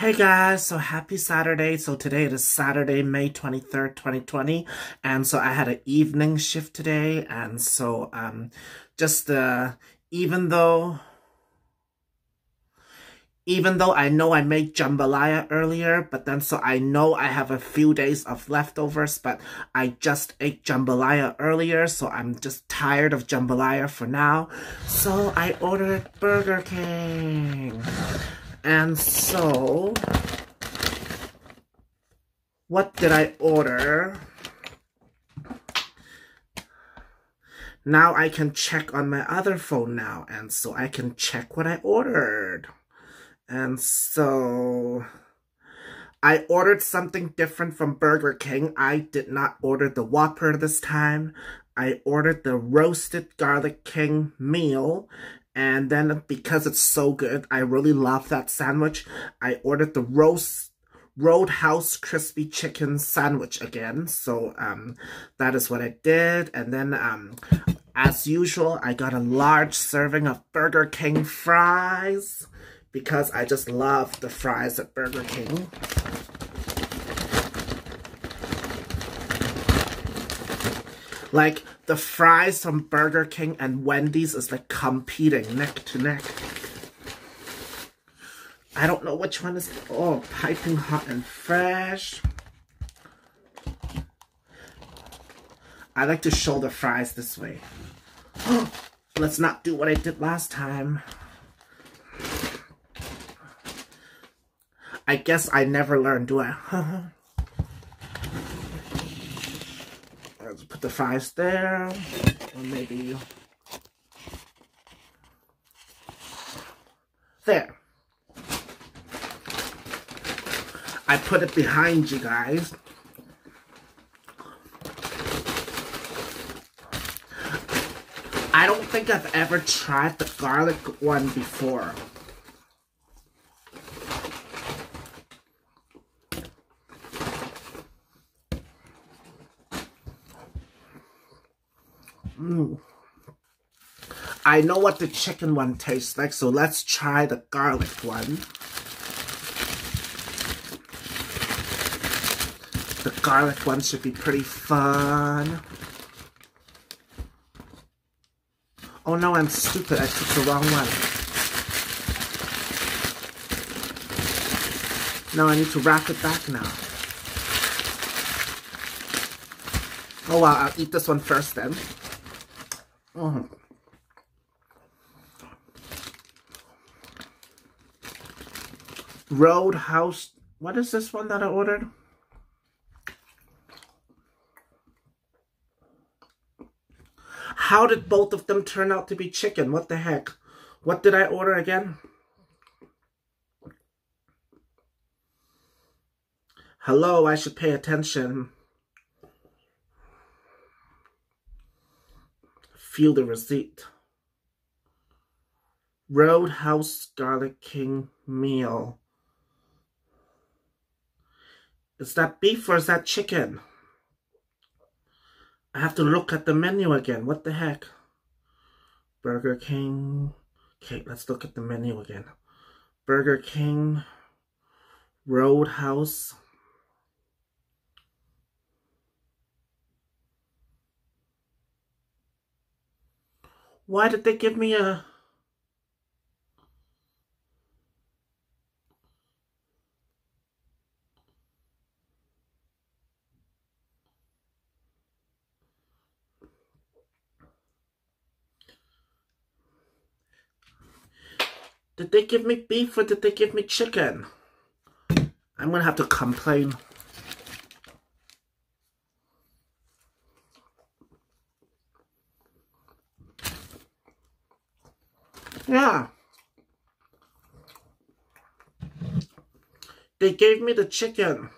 Hey guys, so happy Saturday. So today it is Saturday, May 23rd, 2020. And so I had an evening shift today. And so, um, just, uh, even though, even though I know I made jambalaya earlier, but then so I know I have a few days of leftovers, but I just ate jambalaya earlier, so I'm just tired of jambalaya for now. So I ordered Burger King. And so, what did I order? Now I can check on my other phone now, and so I can check what I ordered. And so, I ordered something different from Burger King. I did not order the Whopper this time. I ordered the Roasted Garlic King meal, and then because it's so good, I really love that sandwich. I ordered the roast Roadhouse crispy chicken sandwich again. So um, that is what I did. And then um, as usual, I got a large serving of Burger King fries because I just love the fries at Burger King. Like, the fries from Burger King and Wendy's is like competing neck to neck. I don't know which one is, oh, piping hot and fresh. I like to show the fries this way. Let's not do what I did last time. I guess I never learned, do I? Let's put the fries there. Or maybe... There. I put it behind you guys. I don't think I've ever tried the garlic one before. Mm. I know what the chicken one tastes like, so let's try the garlic one. The garlic one should be pretty fun. Oh no, I'm stupid. I took the wrong one. Now I need to wrap it back now. Oh well, I'll eat this one first then. Mm. Roadhouse. What is this one that I ordered? How did both of them turn out to be chicken? What the heck? What did I order again? Hello, I should pay attention. Feel the receipt. Roadhouse Garlic King meal. Is that beef or is that chicken? I have to look at the menu again. What the heck? Burger King. Okay, let's look at the menu again. Burger King. Roadhouse. Why did they give me a... Did they give me beef or did they give me chicken? I'm gonna have to complain. Yeah. They gave me the chicken.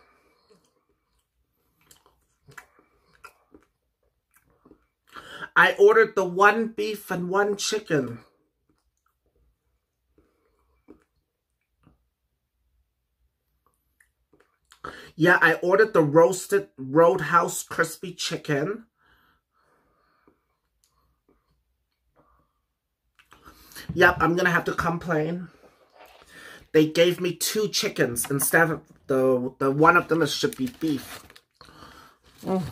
I ordered the one beef and one chicken. Yeah, I ordered the roasted Roadhouse crispy chicken. Yep, I'm gonna have to complain. They gave me two chickens instead of the, the one of them should be beef. Mm.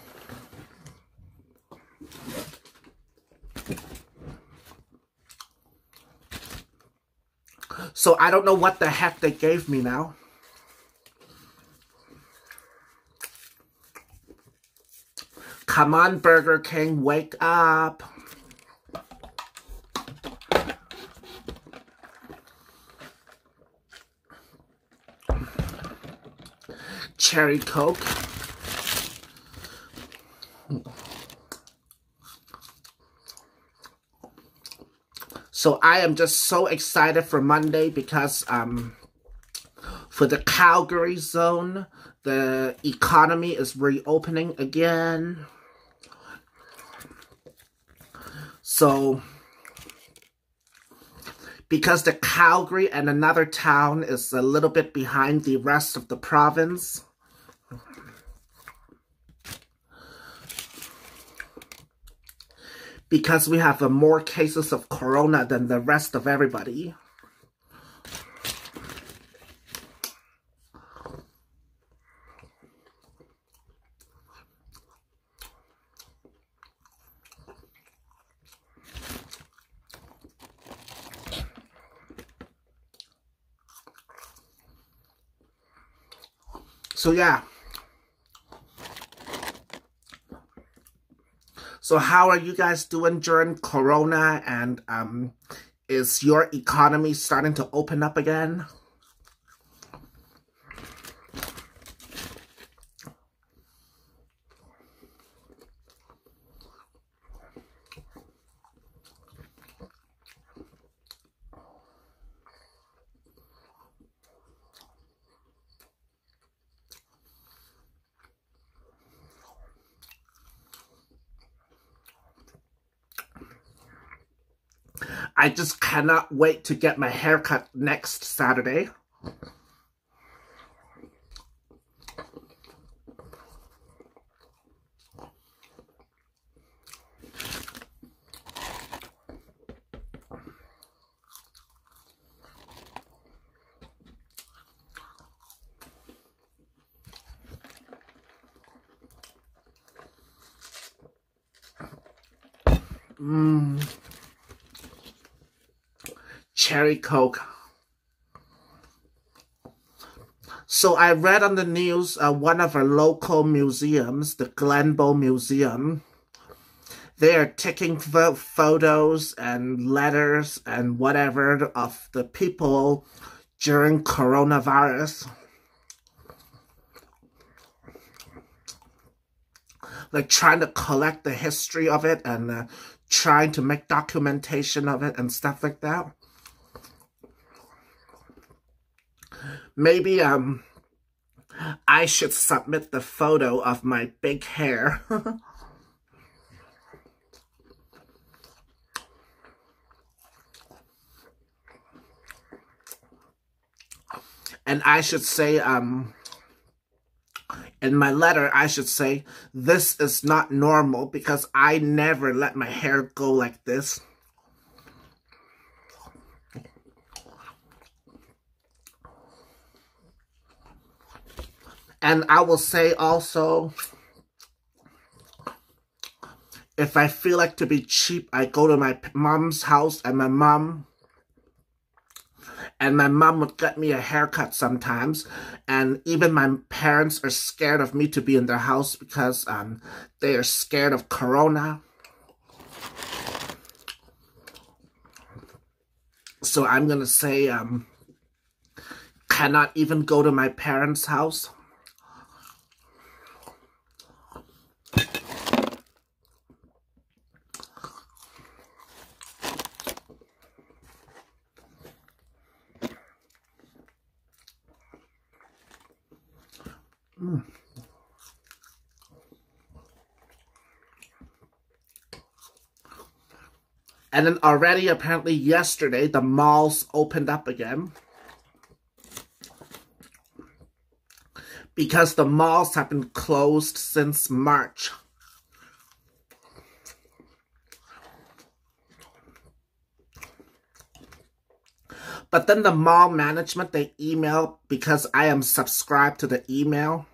So I don't know what the heck they gave me now. Come on, Burger King, wake up. Cherry Coke. So I am just so excited for Monday because um, for the Calgary zone, the economy is reopening again. So, because the Calgary and another town is a little bit behind the rest of the province, because we have more cases of corona than the rest of everybody. So yeah. So how are you guys doing during Corona and um, is your economy starting to open up again? I just cannot wait to get my haircut next Saturday. Mmm cherry coke. So I read on the news, uh, one of our local museums, the Glenbow Museum, they are taking photos and letters and whatever of the people during coronavirus. Like trying to collect the history of it and uh, trying to make documentation of it and stuff like that. Maybe, um, I should submit the photo of my big hair. and I should say, um, in my letter, I should say, this is not normal because I never let my hair go like this. And I will say also, if I feel like to be cheap, I go to my mom's house and my mom and my mom would get me a haircut sometimes. And even my parents are scared of me to be in their house because um they are scared of corona. So i'm gonna say um cannot even go to my parents house And then already, apparently yesterday, the malls opened up again. Because the malls have been closed since March. But then the mall management, they email because I am subscribed to the email.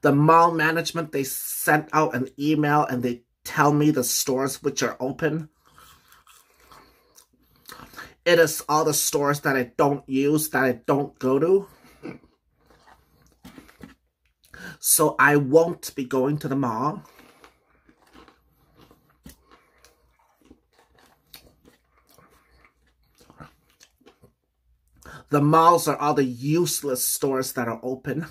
The mall management, they sent out an email and they tell me the stores which are open. It is all the stores that I don't use, that I don't go to. So I won't be going to the mall. The malls are all the useless stores that are open.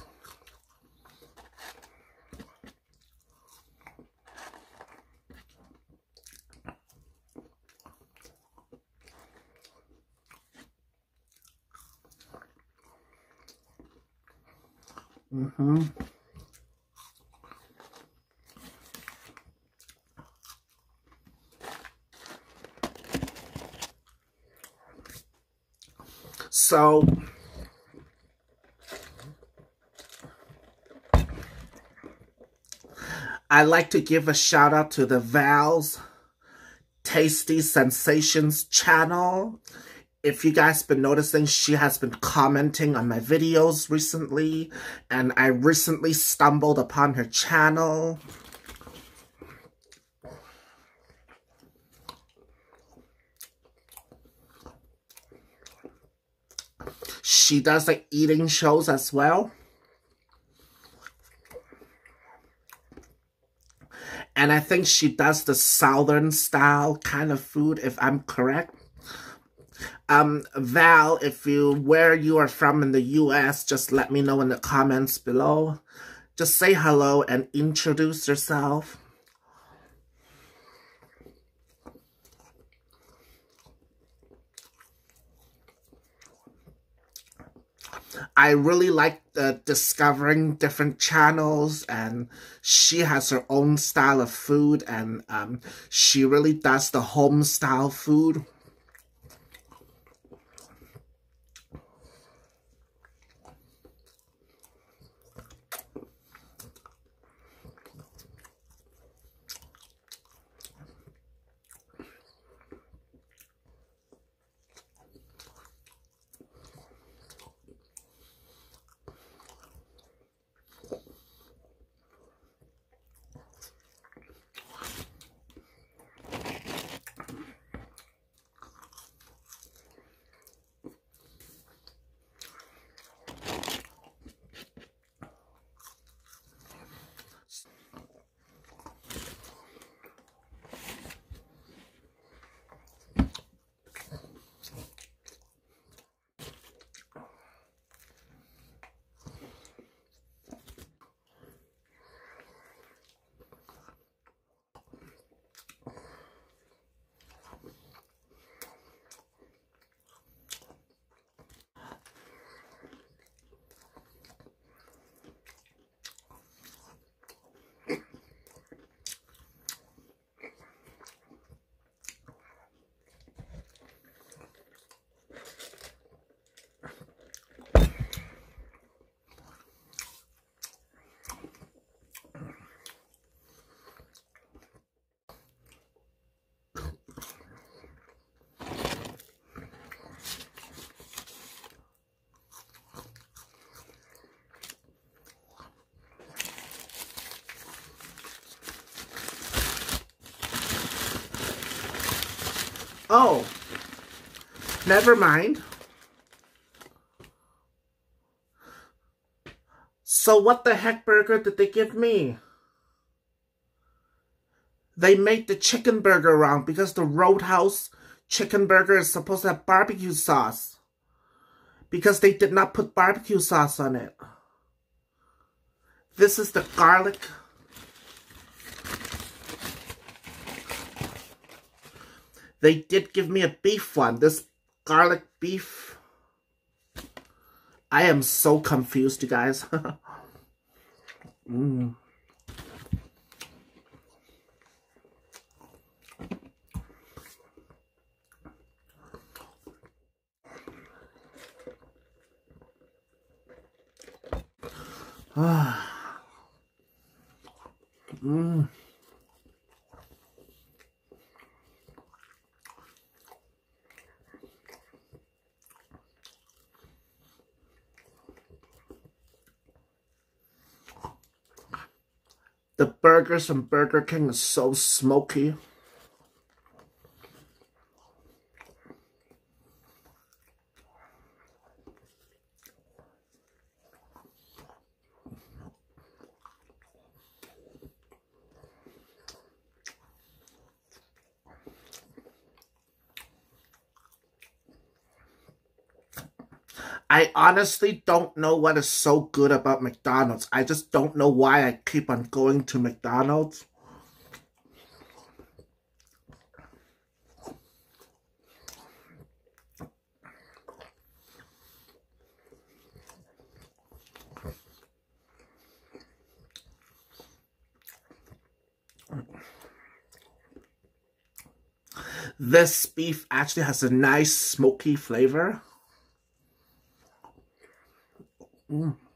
So, I like to give a shout out to the Val's Tasty Sensations channel. If you guys been noticing, she has been commenting on my videos recently, and I recently stumbled upon her channel. She does like eating shows as well. And I think she does the southern style kind of food, if I'm correct. Um, Val, if you, where you are from in the U.S., just let me know in the comments below. Just say hello and introduce yourself. I really like discovering different channels and she has her own style of food and um, she really does the home style food. Oh, never mind. So what the heck burger did they give me? They made the chicken burger wrong because the Roadhouse chicken burger is supposed to have barbecue sauce. Because they did not put barbecue sauce on it. This is the garlic They did give me a beef one. This garlic beef. I am so confused, you guys. mm. Ah. mm. The burgers from Burger King is so smoky. I honestly don't know what is so good about McDonald's. I just don't know why I keep on going to McDonald's. This beef actually has a nice smoky flavor. Mm.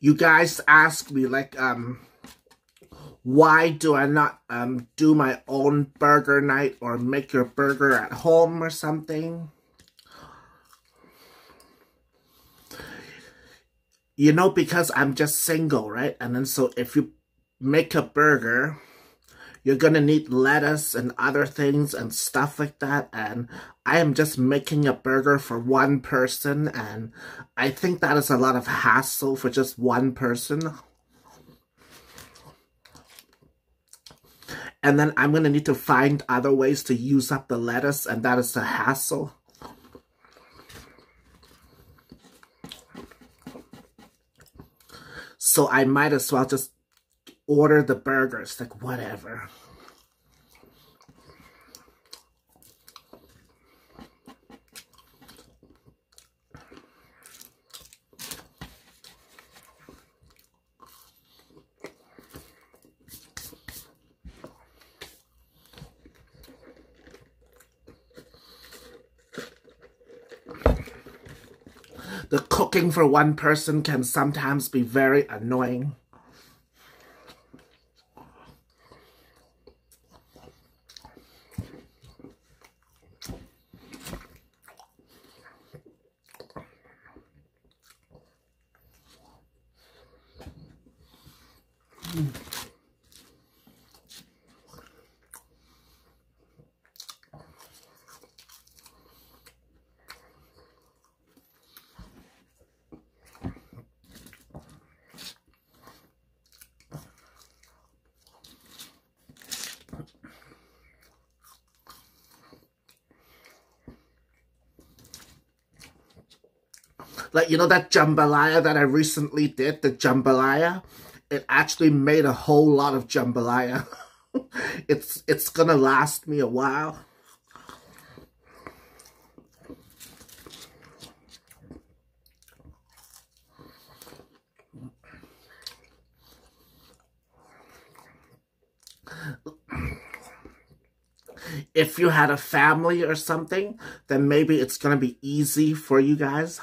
You guys ask me like um why do I not um do my own burger night or make your burger at home or something? You know, because I'm just single, right? And then so if you make a burger, you're gonna need lettuce and other things and stuff like that and I am just making a burger for one person and I think that is a lot of hassle for just one person. And then I'm gonna need to find other ways to use up the lettuce and that is a hassle. So I might as well just order the burgers, like whatever. The cooking for one person can sometimes be very annoying. Like, you know that jambalaya that I recently did, the jambalaya? It actually made a whole lot of jambalaya. it's, it's gonna last me a while. if you had a family or something, then maybe it's going to be easy for you guys.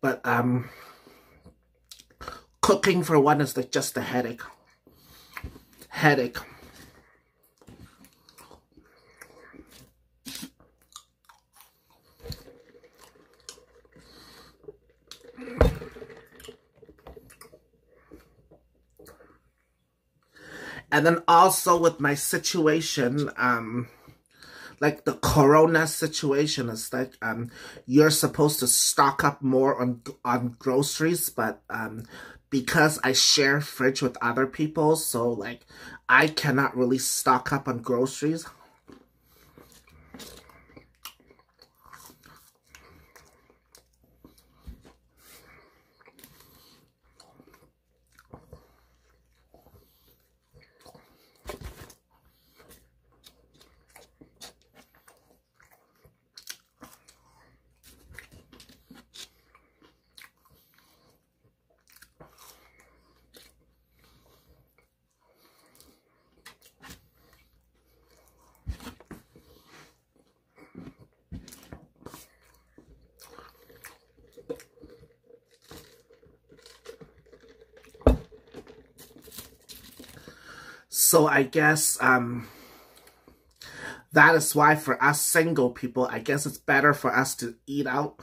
But um, cooking for one is just a headache. Headache. And then also with my situation, um, like the corona situation is like um you're supposed to stock up more on on groceries but um because I share fridge with other people so like I cannot really stock up on groceries. So I guess um, that is why for us single people, I guess it's better for us to eat out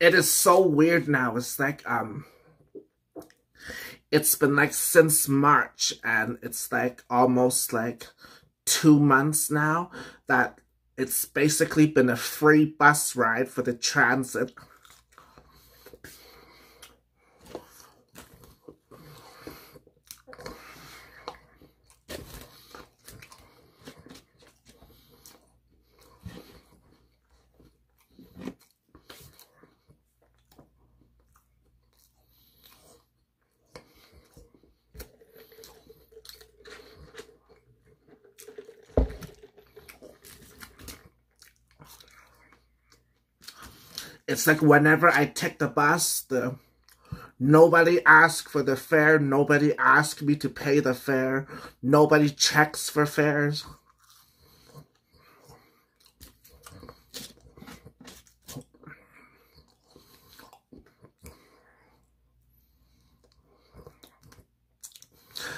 it is so weird now. It's like, um, it's been like since March and it's like almost like two months now that it's basically been a free bus ride for the transit like whenever I take the bus, the nobody asks for the fare, nobody asks me to pay the fare, nobody checks for fares.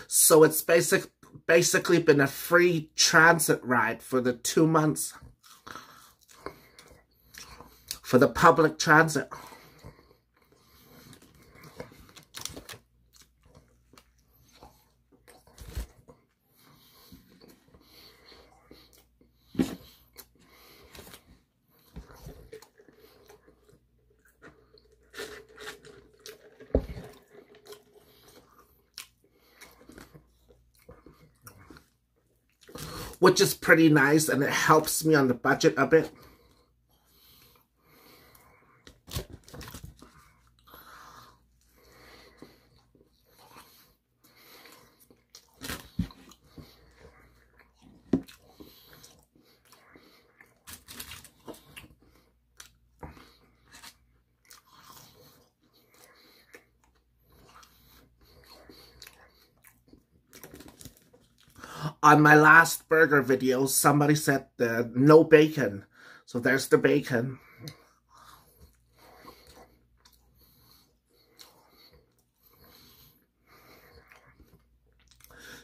So it's basic, basically been a free transit ride for the two months for the public transit. which is pretty nice and it helps me on the budget a bit. on my last burger video, somebody said no bacon. So there's the bacon.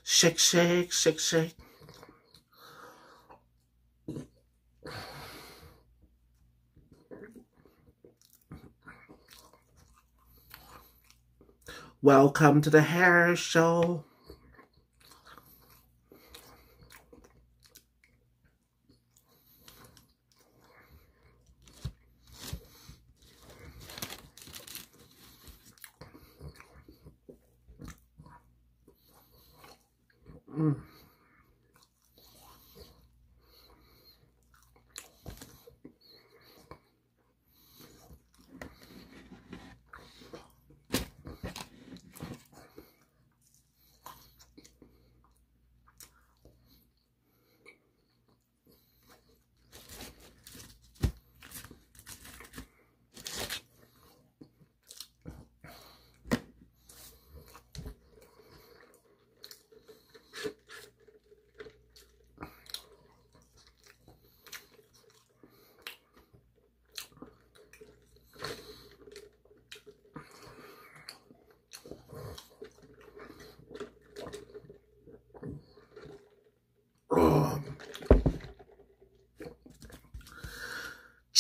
Shake, shake, shake, shake. Welcome to the hair show.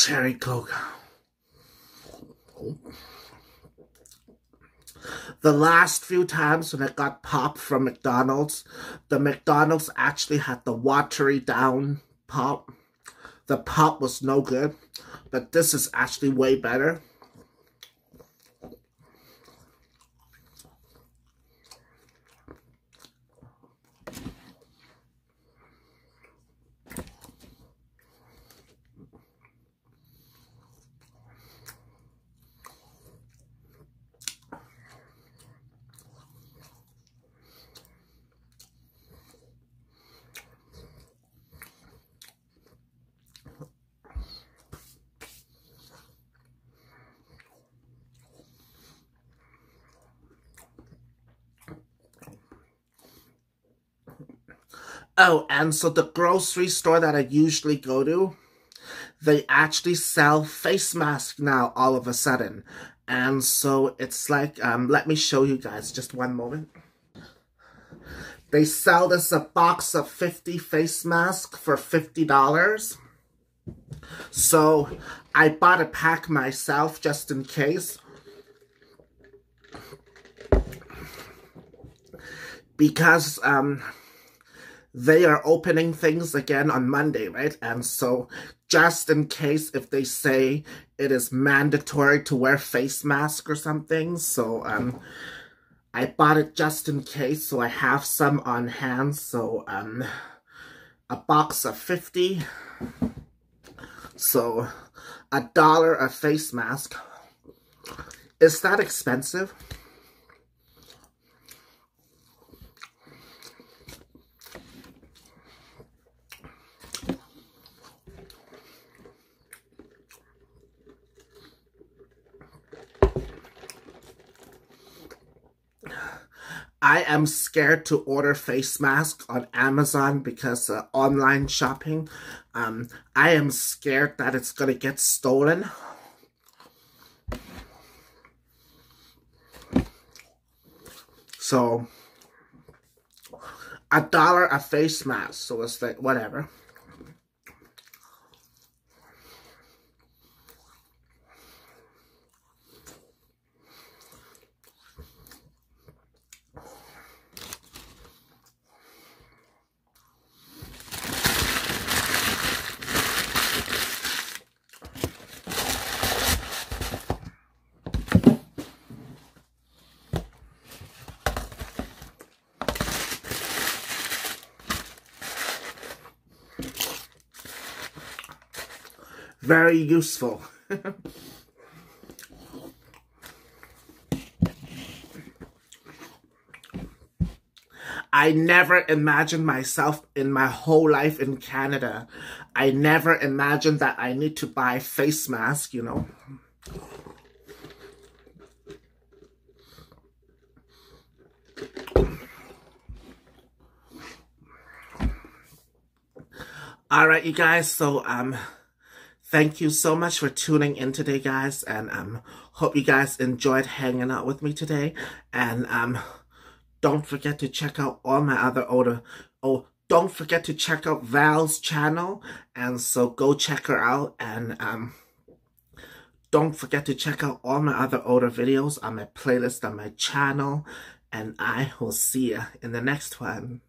Cherry Coke. The last few times when I got pop from McDonald's, the McDonald's actually had the watery down pop. The pop was no good, but this is actually way better. Oh, and so the grocery store that I usually go to, they actually sell face masks now all of a sudden. And so it's like, um, let me show you guys just one moment. They sell this a box of 50 face masks for $50. So I bought a pack myself just in case. Because, um, they are opening things again on Monday, right? And so just in case if they say it is mandatory to wear face mask or something, so um I bought it just in case, so I have some on hand. So um a box of 50. So a dollar a face mask. Is that expensive? I am scared to order face masks on Amazon because uh, online shopping. Um, I am scared that it's going to get stolen. So, a dollar a face mask. So it's like, whatever. Very useful. I never imagined myself in my whole life in Canada. I never imagined that I need to buy face mask, you know. All right, you guys. So, um, Thank you so much for tuning in today, guys, and um, hope you guys enjoyed hanging out with me today. And um, don't forget to check out all my other older, oh, don't forget to check out Val's channel. And so go check her out. And um, don't forget to check out all my other older videos on my playlist on my channel. And I will see you in the next one.